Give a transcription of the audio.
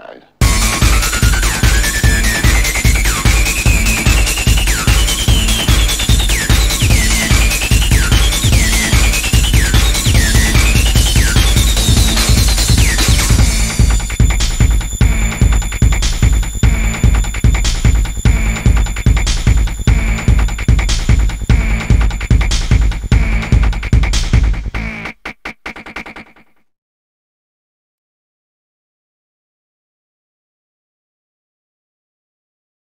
guy.